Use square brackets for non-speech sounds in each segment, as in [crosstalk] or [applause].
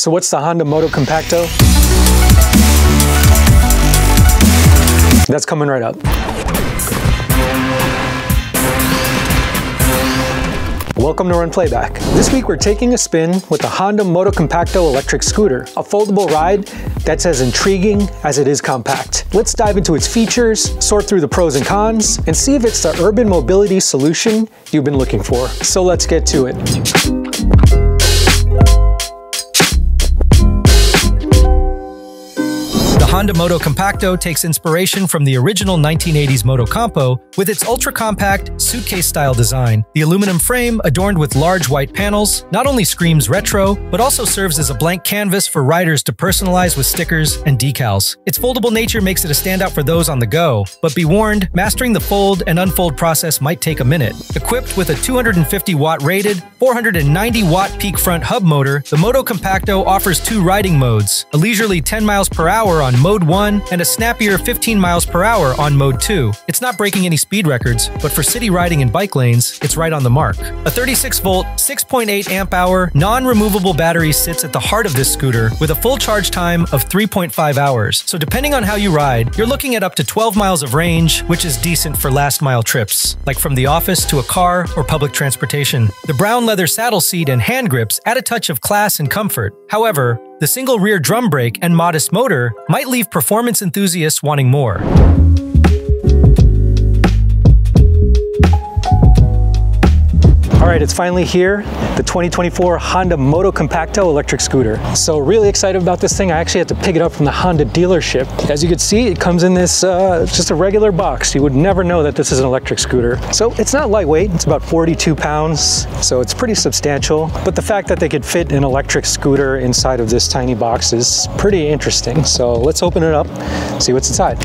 So what's the Honda Motocompacto? That's coming right up. Welcome to RunPlayBack. This week we're taking a spin with the Honda Motocompacto electric scooter, a foldable ride that's as intriguing as it is compact. Let's dive into its features, sort through the pros and cons, and see if it's the urban mobility solution you've been looking for. So let's get to it. Honda Motocompacto takes inspiration from the original 1980s Motocompo with its ultra-compact, suitcase-style design. The aluminum frame, adorned with large white panels, not only screams retro, but also serves as a blank canvas for riders to personalize with stickers and decals. Its foldable nature makes it a standout for those on the go, but be warned, mastering the fold and unfold process might take a minute. Equipped with a 250 watt rated, 490 watt peak front hub motor, the Motocompacto offers two riding modes, a leisurely 10 miles per hour on Mode 1 and a snappier 15 miles per hour on Mode 2. It's not breaking any speed records, but for city riding in bike lanes, it's right on the mark. A 36 volt, 6.8 amp hour, non removable battery sits at the heart of this scooter with a full charge time of 3.5 hours. So, depending on how you ride, you're looking at up to 12 miles of range, which is decent for last mile trips, like from the office to a car or public transportation. The brown leather saddle seat and hand grips add a touch of class and comfort. However, the single rear drum brake and modest motor might leave performance enthusiasts wanting more. All right, it's finally here, the 2024 Honda Motocompacto electric scooter. So really excited about this thing. I actually had to pick it up from the Honda dealership. As you can see, it comes in this, uh, just a regular box. You would never know that this is an electric scooter. So it's not lightweight, it's about 42 pounds, so it's pretty substantial. But the fact that they could fit an electric scooter inside of this tiny box is pretty interesting. So let's open it up, see what's inside.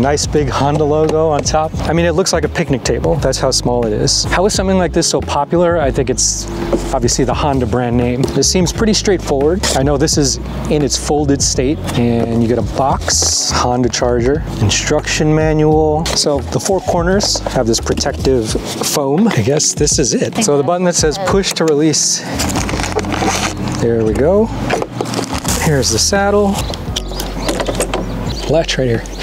Nice big Honda logo on top. I mean, it looks like a picnic table. That's how small it is. How is something like this so popular? I think it's obviously the Honda brand name. This seems pretty straightforward. I know this is in its folded state and you get a box, Honda charger, instruction manual. So the four corners have this protective foam. I guess this is it. So the button that says push to release. There we go. Here's the saddle. Latch right here.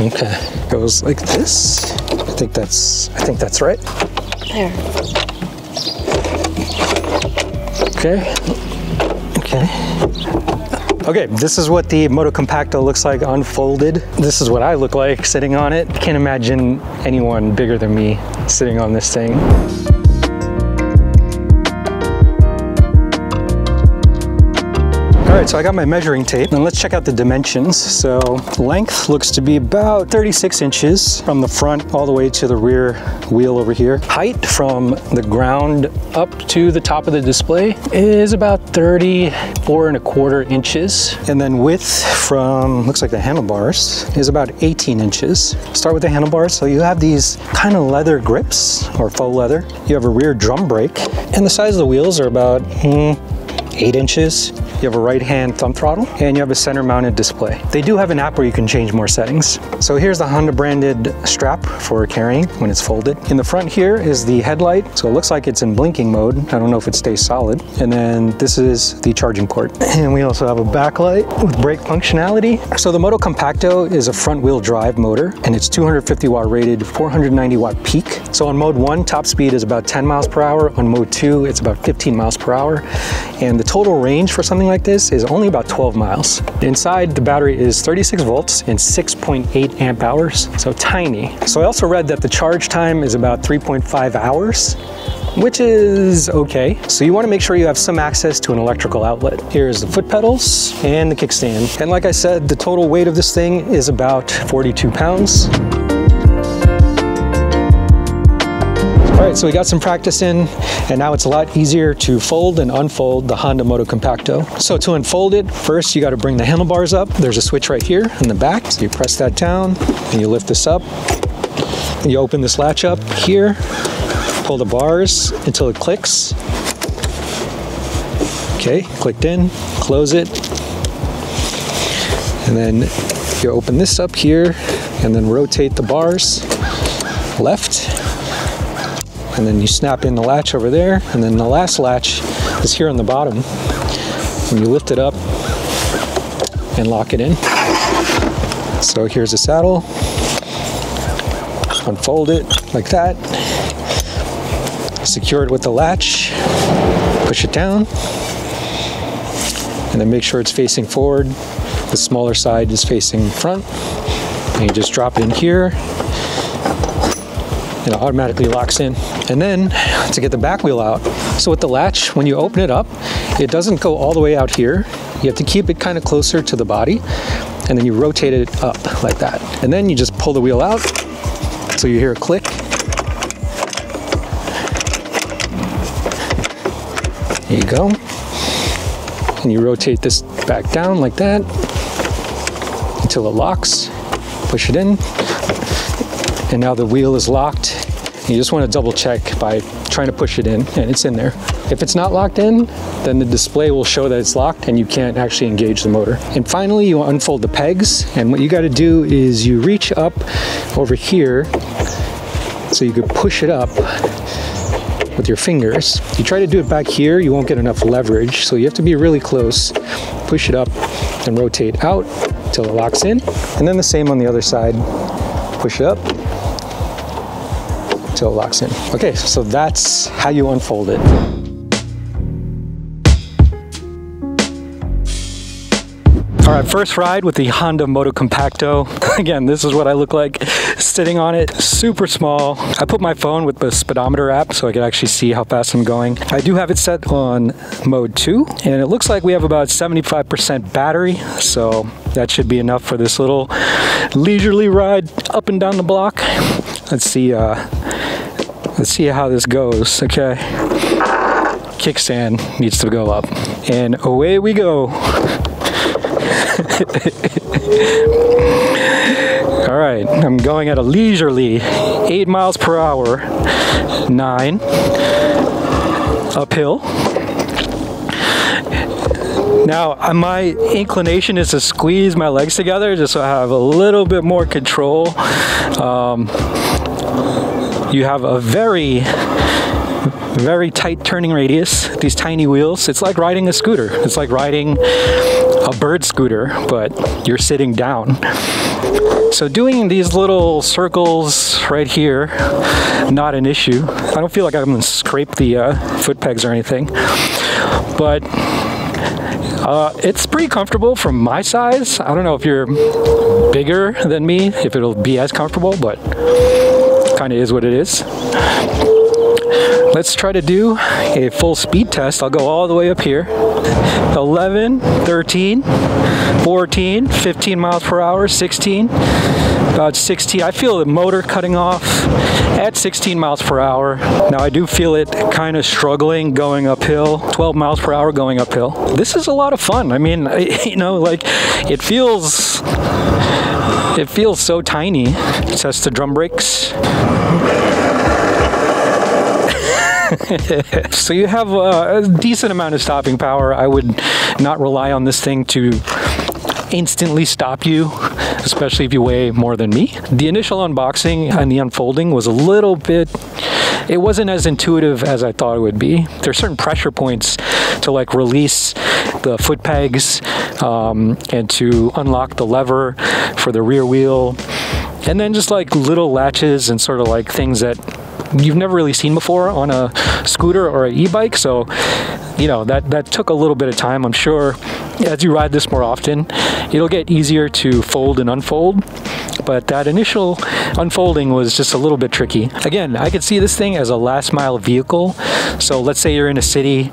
Okay, goes like this. I think that's, I think that's right. There. Okay, okay. Okay, this is what the Motocompacto looks like unfolded. This is what I look like sitting on it. Can't imagine anyone bigger than me sitting on this thing. Right, so I got my measuring tape and let's check out the dimensions. So length looks to be about 36 inches from the front all the way to the rear wheel over here. Height from the ground up to the top of the display is about 34 and a quarter inches. And then width from, looks like the handlebars, is about 18 inches. Start with the handlebars. So you have these kind of leather grips or faux leather. You have a rear drum brake and the size of the wheels are about hmm, eight inches. You have a right hand thumb throttle and you have a center mounted display. They do have an app where you can change more settings. So here's the Honda branded strap for carrying when it's folded. In the front here is the headlight. So it looks like it's in blinking mode. I don't know if it stays solid. And then this is the charging port. [clears throat] And we also have a backlight with brake functionality. So the Motocompacto is a front wheel drive motor and it's 250 watt rated, 490 watt peak. So on mode one, top speed is about 10 miles per hour. On mode two, it's about 15 miles per hour. And the total range for something like this is only about 12 miles. Inside, the battery is 36 volts and 6.8 amp hours, so tiny. So I also read that the charge time is about 3.5 hours, which is okay. So you wanna make sure you have some access to an electrical outlet. Here's the foot pedals and the kickstand. And like I said, the total weight of this thing is about 42 pounds. So we got some practice in, and now it's a lot easier to fold and unfold the Honda Motocompacto. So to unfold it, first you gotta bring the handlebars up. There's a switch right here in the back. So you press that down, and you lift this up. You open this latch up here, pull the bars until it clicks. Okay, clicked in, close it. And then you open this up here, and then rotate the bars left and then you snap in the latch over there and then the last latch is here on the bottom. When you lift it up and lock it in. So here's the saddle. Unfold it like that. Secure it with the latch. Push it down. And then make sure it's facing forward. The smaller side is facing front. And you just drop it in here automatically locks in. And then to get the back wheel out, so with the latch, when you open it up, it doesn't go all the way out here. You have to keep it kind of closer to the body, and then you rotate it up like that. And then you just pull the wheel out, so you hear a click. There you go. And you rotate this back down like that until it locks. Push it in, and now the wheel is locked. You just want to double check by trying to push it in and it's in there. If it's not locked in, then the display will show that it's locked and you can't actually engage the motor. And finally, you unfold the pegs and what you got to do is you reach up over here so you could push it up with your fingers. You try to do it back here, you won't get enough leverage, so you have to be really close. Push it up and rotate out till it locks in. And then the same on the other side. Push it up until it locks in. Okay, so that's how you unfold it. All right, first ride with the Honda Motocompacto. [laughs] Again, this is what I look like sitting on it, super small. I put my phone with the speedometer app so I can actually see how fast I'm going. I do have it set on mode two, and it looks like we have about 75% battery, so that should be enough for this little leisurely ride up and down the block. Let's see, uh, let's see how this goes, okay? Kickstand needs to go up. And away we go. [laughs] All right, I'm going at a leisurely eight miles per hour, nine, uphill. Now, uh, my inclination is to squeeze my legs together just so I have a little bit more control. Um, you have a very very tight turning radius, these tiny wheels. It's like riding a scooter. It's like riding a bird scooter, but you're sitting down. So doing these little circles right here, not an issue. I don't feel like I'm gonna scrape the uh, foot pegs or anything, but uh, it's pretty comfortable from my size. I don't know if you're bigger than me, if it'll be as comfortable, but kind of is what it is. Let's try to do a full speed test. I'll go all the way up here. 11, 13, 14, 15 miles per hour, 16, about 16. I feel the motor cutting off at 16 miles per hour. Now I do feel it kind of struggling going uphill, 12 miles per hour going uphill. This is a lot of fun. I mean, [laughs] you know, like it feels, it feels so tiny. Test the drum brakes. [laughs] so you have uh, a decent amount of stopping power. I would not rely on this thing to instantly stop you, especially if you weigh more than me. The initial unboxing and the unfolding was a little bit, it wasn't as intuitive as I thought it would be. There's certain pressure points to like release the foot pegs um, and to unlock the lever for the rear wheel. And then just like little latches and sort of like things that you've never really seen before on a scooter or an e-bike. So, you know, that, that took a little bit of time. I'm sure as you ride this more often, it'll get easier to fold and unfold. But that initial unfolding was just a little bit tricky. Again, I could see this thing as a last mile vehicle. So let's say you're in a city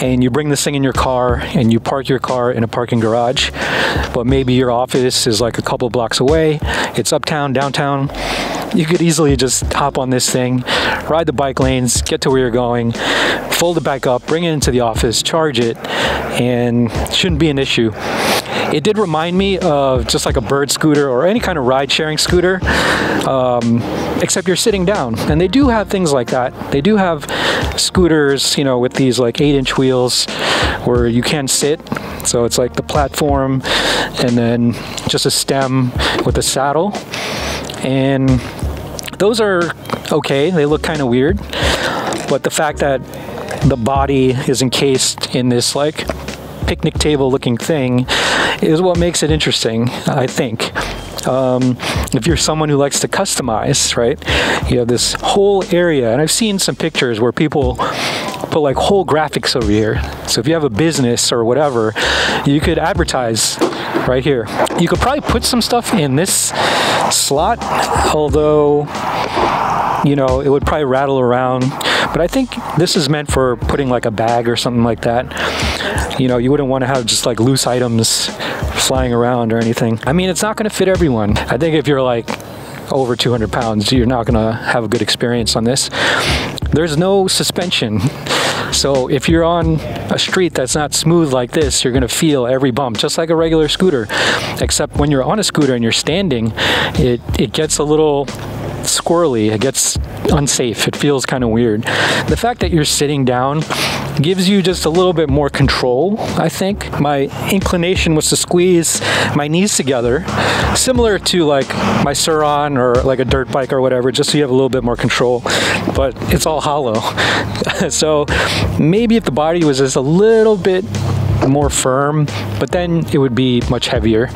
and you bring this thing in your car and you park your car in a parking garage, but maybe your office is like a couple blocks away. It's uptown, downtown you could easily just hop on this thing, ride the bike lanes, get to where you're going, fold it back up, bring it into the office, charge it, and shouldn't be an issue. It did remind me of just like a bird scooter or any kind of ride sharing scooter, um, except you're sitting down. And they do have things like that. They do have scooters, you know, with these like eight inch wheels where you can sit. So it's like the platform and then just a stem with a saddle. And those are okay. They look kind of weird. But the fact that the body is encased in this like picnic table looking thing is what makes it interesting, I think. Um, if you're someone who likes to customize, right, you have this whole area, and I've seen some pictures where people put like whole graphics over here. So if you have a business or whatever, you could advertise right here. You could probably put some stuff in this slot, although you know, it would probably rattle around. But I think this is meant for putting like a bag or something like that. You know, you wouldn't want to have just like loose items flying around or anything. I mean, it's not going to fit everyone. I think if you're like over 200 pounds, you're not going to have a good experience on this. There's no suspension. So if you're on a street that's not smooth like this, you're gonna feel every bump, just like a regular scooter. Except when you're on a scooter and you're standing, it, it gets a little squirrely, it gets unsafe, it feels kind of weird. The fact that you're sitting down gives you just a little bit more control, I think. My inclination was to squeeze my knees together, similar to like my Sur-Ron or like a dirt bike or whatever, just so you have a little bit more control, but it's all hollow. [laughs] so maybe if the body was just a little bit more firm, but then it would be much heavier.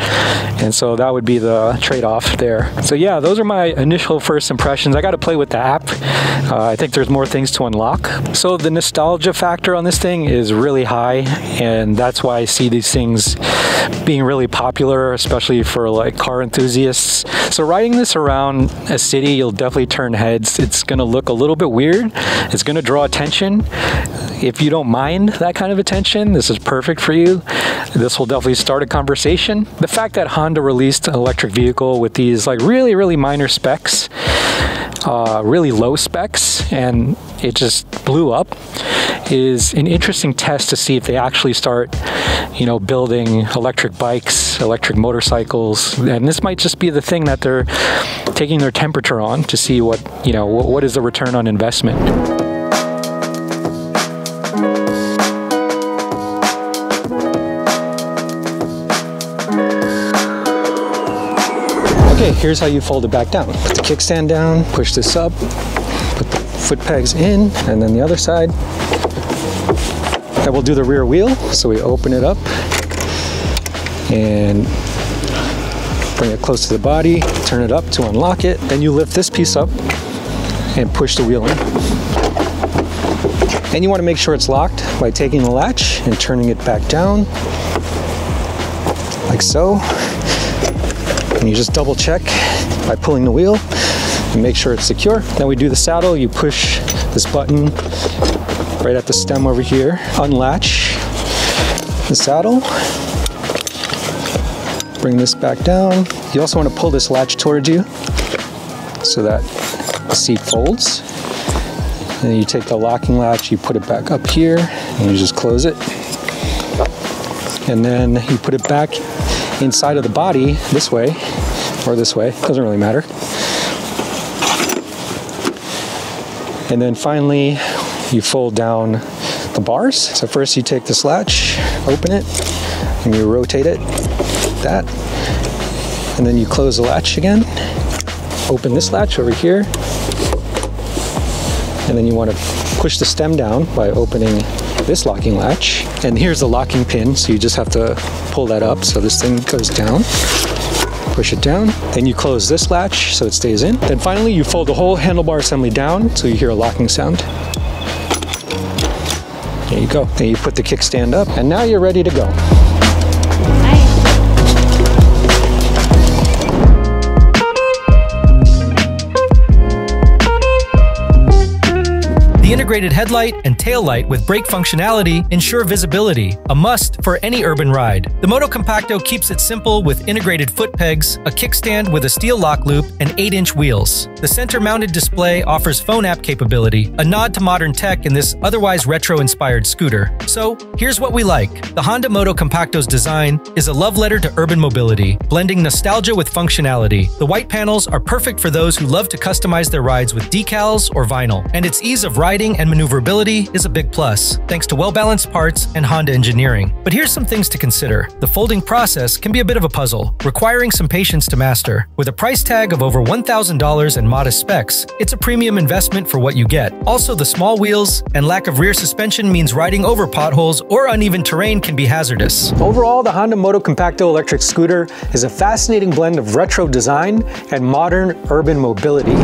And so that would be the trade-off there. So yeah, those are my initial first impressions. I got to play with the app. Uh, I think there's more things to unlock. So the nostalgia factor on this thing is really high, and that's why I see these things being really popular, especially for like car enthusiasts. So riding this around a city, you'll definitely turn heads. It's gonna look a little bit weird. It's gonna draw attention. If you don't mind that kind of attention, this is perfect for you. This will definitely start a conversation. The fact that Honda released an electric vehicle with these like really, really minor specs, uh, really low specs, and it just blew up is an interesting test to see if they actually start, you know, building electric bikes, electric motorcycles, and this might just be the thing that they're taking their temperature on to see what, you know, what is the return on investment. Here's how you fold it back down. Put the kickstand down, push this up, put the foot pegs in, and then the other side. That will do the rear wheel. So we open it up and bring it close to the body, turn it up to unlock it. Then you lift this piece up and push the wheel in. And you want to make sure it's locked by taking the latch and turning it back down, like so. And you just double check by pulling the wheel and make sure it's secure. Then we do the saddle, you push this button right at the stem over here, unlatch the saddle, bring this back down. You also want to pull this latch towards you so that the seat folds. And then you take the locking latch, you put it back up here, and you just close it. And then you put it back inside of the body this way or this way, doesn't really matter. And then finally, you fold down the bars. So first you take this latch, open it, and you rotate it, that. And then you close the latch again, open this latch over here, and then you want to push the stem down by opening this locking latch. And here's the locking pin, so you just have to pull that up so this thing goes down. Push it down, then you close this latch so it stays in. Then finally you fold the whole handlebar assembly down so you hear a locking sound. There you go. Then you put the kickstand up and now you're ready to go. Integrated headlight and tail light with brake functionality ensure visibility, a must for any urban ride. The Motocompacto keeps it simple with integrated foot pegs, a kickstand with a steel lock loop, and 8-inch wheels. The center-mounted display offers phone app capability, a nod to modern tech in this otherwise retro-inspired scooter. So, here's what we like. The Honda Motocompacto's design is a love letter to urban mobility, blending nostalgia with functionality. The white panels are perfect for those who love to customize their rides with decals or vinyl, and its ease of riding and maneuverability is a big plus, thanks to well-balanced parts and Honda engineering. But here's some things to consider. The folding process can be a bit of a puzzle, requiring some patience to master. With a price tag of over $1,000 and modest specs, it's a premium investment for what you get. Also, the small wheels and lack of rear suspension means riding over potholes or uneven terrain can be hazardous. Overall, the Honda Motocompacto electric scooter is a fascinating blend of retro design and modern urban mobility.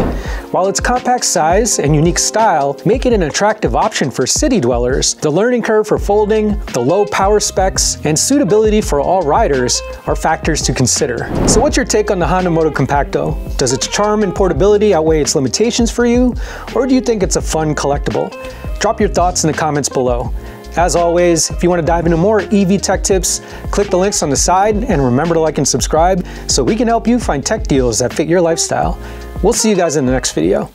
While its compact size and unique style make it an attractive option for city dwellers, the learning curve for folding, the low power specs, and suitability for all riders are factors to consider. So what's your take on the Honda Motocompacto? Does its charm and portability outweigh its limitations for you, or do you think it's a fun collectible? Drop your thoughts in the comments below. As always, if you want to dive into more EV tech tips, click the links on the side and remember to like and subscribe so we can help you find tech deals that fit your lifestyle. We'll see you guys in the next video.